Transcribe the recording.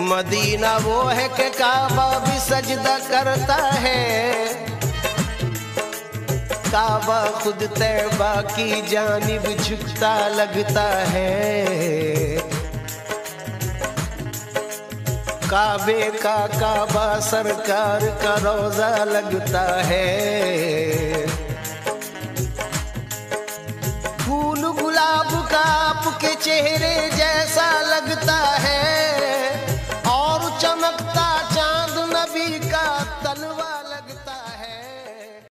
Medina वो है कि काबा भी सजदा करता है। काबा खुद तैबा की जानिब झुकता लगता है। काबे का काबा सरकार का रोजा लगता है। फूल गुलाब का आपके चेहरे जैसा तलवा लगता है।